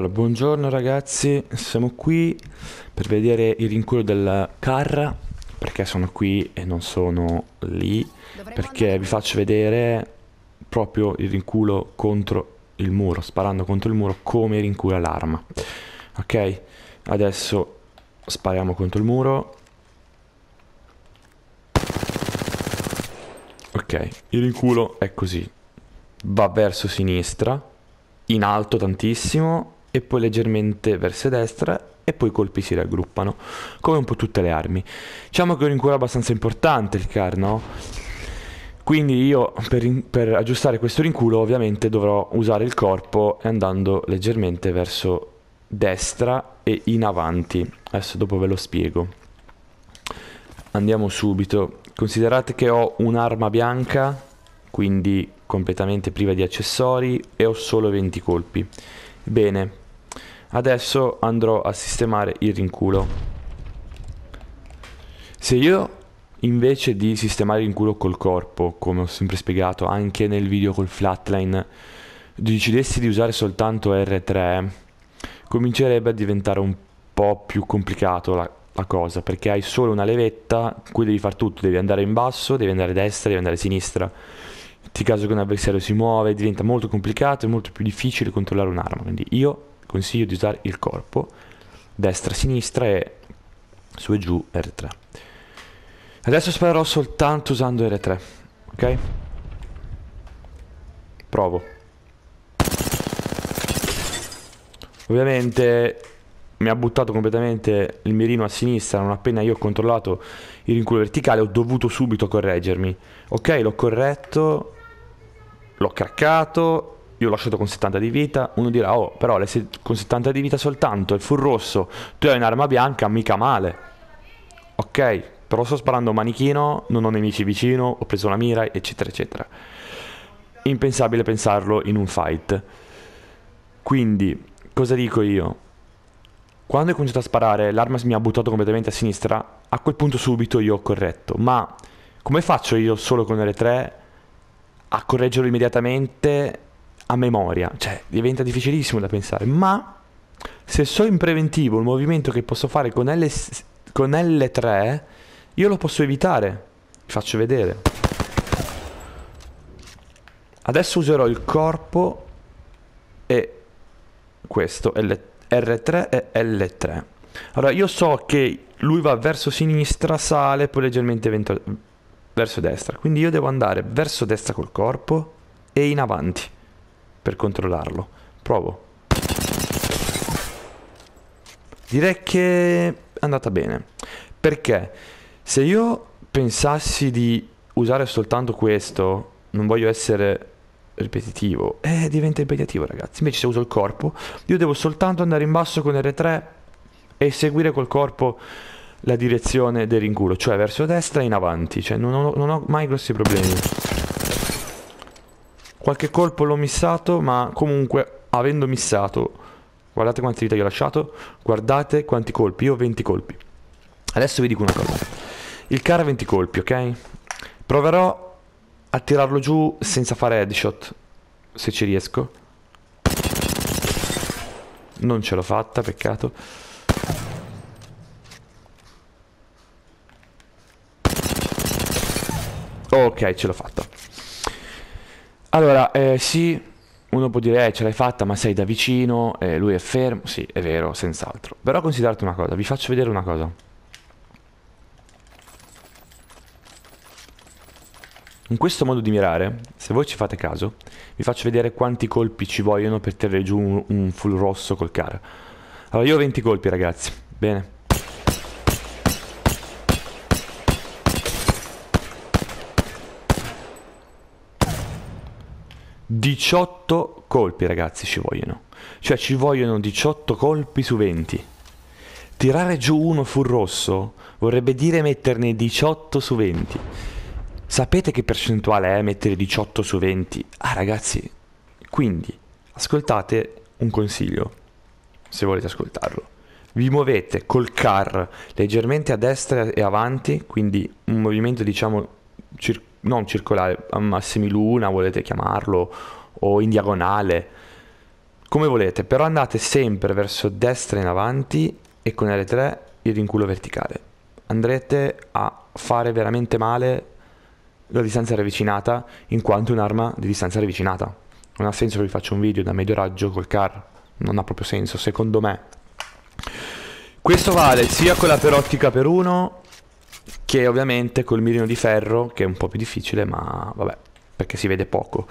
Allora, buongiorno ragazzi, siamo qui per vedere il rinculo del car perché sono qui e non sono lì perché vi faccio vedere proprio il rinculo contro il muro, sparando contro il muro come rincula l'arma. Ok? Adesso spariamo contro il muro. Ok, il rinculo è così. Va verso sinistra, in alto tantissimo e poi leggermente verso destra e poi i colpi si raggruppano, come un po' tutte le armi. Diciamo che è un rinculo abbastanza importante il car, no? Quindi io per, per, aggiustare questo rinculo ovviamente dovrò usare il corpo andando leggermente verso destra e in avanti. Adesso dopo ve lo spiego. Andiamo subito. Considerate che ho un'arma bianca, quindi completamente priva di accessori e ho solo 20 colpi. Bene, adesso andrò a sistemare il rinculo. Se io invece di sistemare il rinculo col corpo, come ho sempre spiegato anche nel video col flatline, decidessi di usare soltanto R3, comincerebbe a diventare un po' più complicato la, la cosa, perché hai solo una levetta, cui devi fare tutto, devi andare in basso, devi andare a destra, devi andare a sinistra metti caso che un avversario si muove, diventa molto complicato e molto più difficile controllare un'arma. Quindi io consiglio di usare il corpo, destra, sinistra e su e giù R3. Adesso sparerò soltanto usando R3, ok? Provo. Ovviamente mi ha buttato completamente il mirino a sinistra non appena io ho controllato il rinculo verticale ho dovuto subito correggermi ok l'ho corretto l'ho craccato, io l'ho lasciato con 70 di vita, uno dirà, oh, però con 70 di vita soltanto, il full rosso, tu hai un'arma bianca, mica male. Ok, però sto sparando un manichino, non ho nemici vicino, ho preso la mira, eccetera, eccetera. Impensabile pensarlo in un fight. Quindi, cosa dico io? Quando ho cominciato a sparare, l'arma mi ha buttato completamente a sinistra, a quel punto subito io ho corretto. Ma come faccio io solo con L3 a correggerlo immediatamente a memoria, cioè diventa difficilissimo da pensare, ma se so in preventivo il movimento che posso fare con, L, con L3, io lo posso evitare, vi faccio vedere. Adesso userò il corpo e questo, L, R3 e L3. Allora io so che lui va verso sinistra, sale, poi leggermente verso destra. Quindi io devo andare verso destra col corpo e in avanti per controllarlo. Provo. Direi che è andata bene. Perché se io pensassi di usare soltanto questo, non voglio essere ripetitivo, eh, diventa impegnativo ragazzi. Invece se uso il corpo, io devo soltanto andare in basso con R3 e seguire col corpo la direzione del rinculo, cioè verso destra e in avanti, cioè non ho, non ho mai grossi problemi. Qualche colpo l'ho missato, ma comunque avendo missato, guardate quante vite gli ho lasciato, guardate quanti colpi, io ho 20 colpi. Adesso vi dico una cosa, il car ha 20 colpi, ok? Proverò a tirarlo giù senza fare headshot, se ci riesco. Non ce l'ho fatta, peccato. Ok, ce l'ho fatta. Allora, eh, sì, uno può dire, eh, ce l'hai fatta, ma sei da vicino, eh, lui è fermo. Sì, è vero, senz'altro. Però considerate una cosa, vi faccio vedere una cosa. In questo modo di mirare, se voi ci fate caso, vi faccio vedere quanti colpi ci vogliono per tirare giù un, un full rosso col car. Allora, io ho 20 colpi, ragazzi. Bene. 18 colpi ragazzi ci vogliono. Cioè ci vogliono 18 colpi su 20. Tirare giù uno full rosso vorrebbe dire metterne 18 su 20. Sapete che percentuale è mettere 18 su 20? Ah ragazzi, quindi ascoltate un consiglio, se volete ascoltarlo. Vi muovete col car leggermente a destra e avanti, quindi un movimento diciamo circolare non circolare, a semiluna volete chiamarlo, o in diagonale, come volete, però andate sempre verso destra in avanti e con L3 il rinculo verticale. Andrete a fare veramente male la distanza ravvicinata in quanto un'arma di distanza ravvicinata. Non ha senso che vi faccia un video da medio raggio col car, non ha proprio senso secondo me. Questo vale sia con la perottica per uno che ovviamente col mirino di ferro che è un po' più difficile ma vabbè perché si vede poco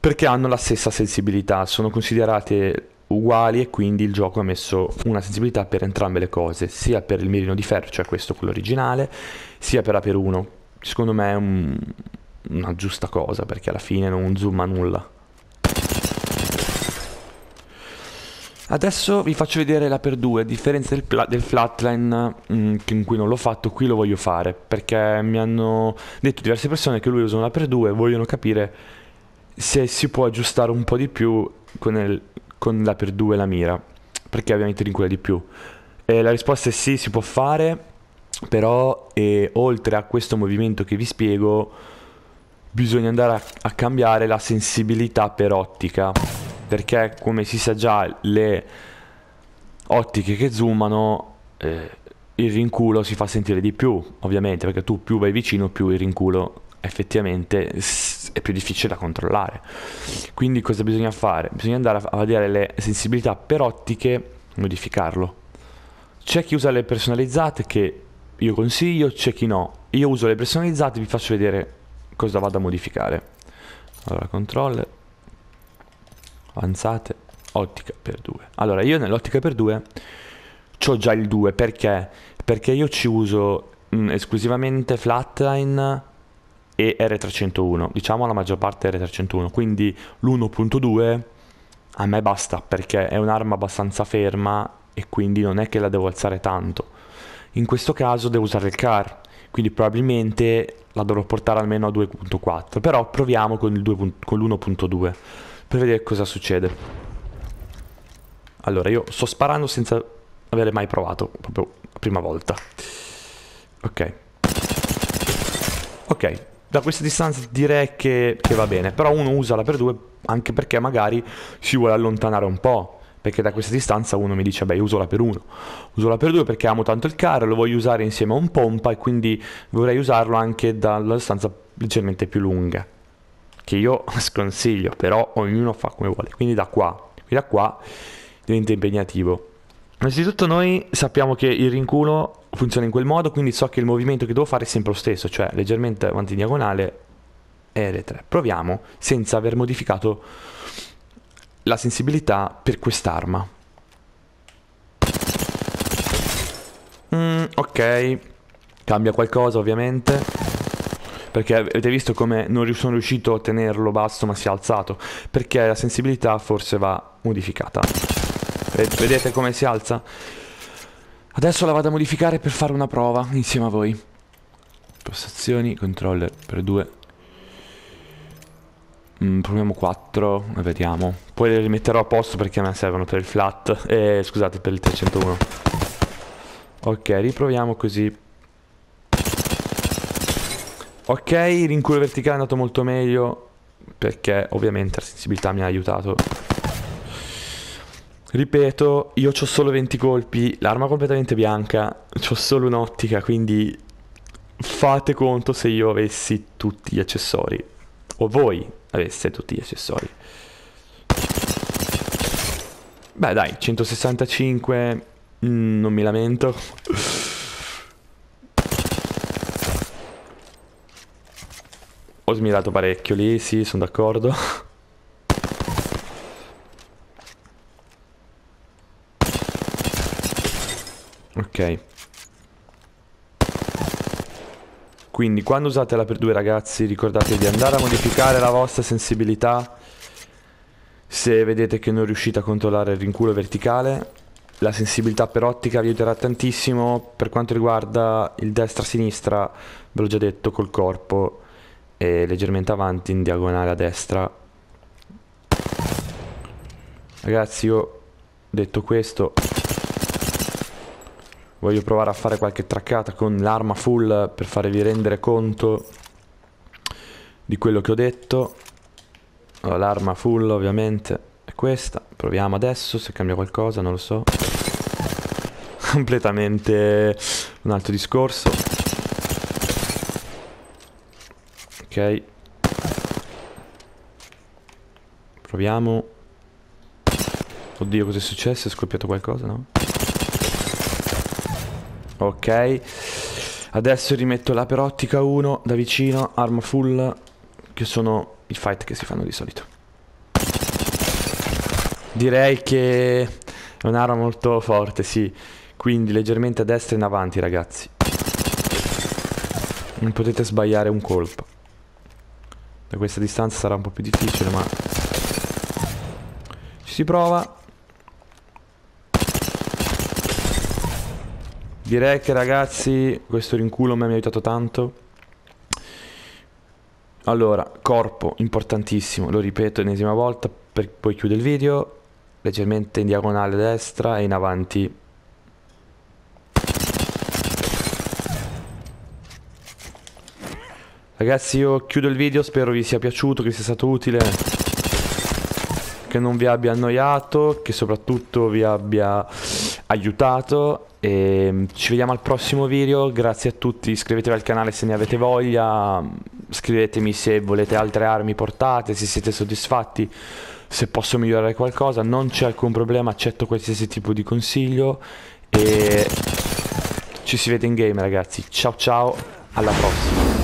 perché hanno la stessa sensibilità, sono considerate uguali e quindi il gioco ha messo una sensibilità per entrambe le cose, sia per il mirino di ferro, cioè questo quello originale, sia per la per 1. Secondo me è un, una giusta cosa perché alla fine non zoom a nulla. Adesso vi faccio vedere la per 2, a differenza del, del flatline mh, mm, in cui non l'ho fatto, qui lo voglio fare perché mi hanno detto diverse persone che lui usa una per 2 e vogliono capire se si può aggiustare un po' di più con, il, con la per 2 la mira, perché ovviamente rincula di più. E la risposta è sì, si può fare, però eh, oltre a questo movimento che vi spiego, bisogna andare a, a cambiare la sensibilità per ottica, perché come si sa già le ottiche che zoomano... Eh, il rinculo si fa sentire di più, ovviamente, perché tu più vai vicino, più il rinculo effettivamente è più difficile da controllare. Quindi cosa bisogna fare? Bisogna andare a vedere le sensibilità per ottiche, modificarlo. C'è chi usa le personalizzate che io consiglio, c'è chi no. Io uso le personalizzate, vi faccio vedere cosa vado a modificare. Allora, controller, avanzate, ottica per 2. Allora, io nell'ottica per 2 ho già il 2, perché? Perché io ci uso mh, mm, esclusivamente flatline e R301, diciamo la maggior parte R301, quindi l'1.2 a me basta perché è un'arma abbastanza ferma e quindi non è che la devo alzare tanto. In questo caso devo usare il car, quindi probabilmente la dovrò portare almeno a 2.4, però proviamo con, il 2, con l'1.2 per vedere cosa succede. Allora, io sto sparando senza avere mai provato, proprio la prima volta. Ok. Ok, da questa distanza direi che, che, va bene, però uno usa la per 2 anche perché magari si vuole allontanare un po', perché da questa distanza uno mi dice beh uso la per 1, uso la per 2 perché amo tanto il car, lo voglio usare insieme a un pompa e quindi vorrei usarlo anche dalla distanza leggermente più lunga, che io sconsiglio, però ognuno fa come vuole, quindi da qua, da qua diventa impegnativo. Innanzitutto noi sappiamo che il rinculo funziona in quel modo, quindi so che il movimento che devo fare è sempre lo stesso, cioè leggermente avanti in diagonale e R3. Proviamo senza aver modificato la sensibilità per quest'arma. Mm, ok, cambia qualcosa ovviamente, perché avete visto come non sono riuscito a tenerlo basso ma si è alzato, perché la sensibilità forse va modificata. Vedete come si alza? Adesso la vado a modificare per fare una prova insieme a voi. Postazioni, controller per due. Mm, proviamo 4 e vediamo. Poi le rimetterò a posto perché me servono per il flat. Eh, scusate, per il 301. Ok, riproviamo così. Ok, rinculo verticale è andato molto meglio perché ovviamente la sensibilità mi ha aiutato Ripeto, io ho solo 20 colpi, l'arma completamente bianca, ho solo un'ottica, quindi fate conto se io avessi tutti gli accessori. O voi aveste tutti gli accessori. Beh dai, 165, mm, non mi lamento. Ho smirato parecchio lì, sì, sono d'accordo. Ok. Quindi quando usate la per due ragazzi ricordate di andare a modificare la vostra sensibilità se vedete che non riuscite a controllare il rinculo verticale. La sensibilità per ottica vi aiuterà tantissimo per quanto riguarda il destra-sinistra, ve l'ho già detto, col corpo e leggermente avanti in diagonale a destra. Ragazzi io detto questo Voglio provare a fare qualche traccata con l'arma full per farvi rendere conto di quello che ho detto. L'arma full ovviamente è questa. Proviamo adesso se cambia qualcosa, non lo so. Completamente un altro discorso. Ok. Proviamo. Oddio, cosa è successo? È scoppiato qualcosa, no? Ok. Adesso rimetto la per ottica 1 da vicino, arma full, che sono i fight che si fanno di solito. Direi che è un'arma molto forte, sì. Quindi leggermente a destra e in avanti, ragazzi. Non potete sbagliare un colpo. Da questa distanza sarà un po' più difficile, ma... Ci si prova. Direi che ragazzi questo rinculo mi ha aiutato tanto. Allora, corpo, importantissimo, lo ripeto ennesima volta per poi chiudo il video. Leggermente in diagonale destra e in avanti. Ragazzi io chiudo il video, spero vi sia piaciuto, che sia stato utile, che non vi abbia annoiato, che soprattutto vi abbia aiutato e ci vediamo al prossimo video, grazie a tutti, iscrivetevi al canale se ne avete voglia, scrivetemi se volete altre armi portate, se siete soddisfatti, se posso migliorare qualcosa, non c'è alcun problema, accetto qualsiasi tipo di consiglio e ci si vede in game ragazzi, ciao ciao, alla prossima.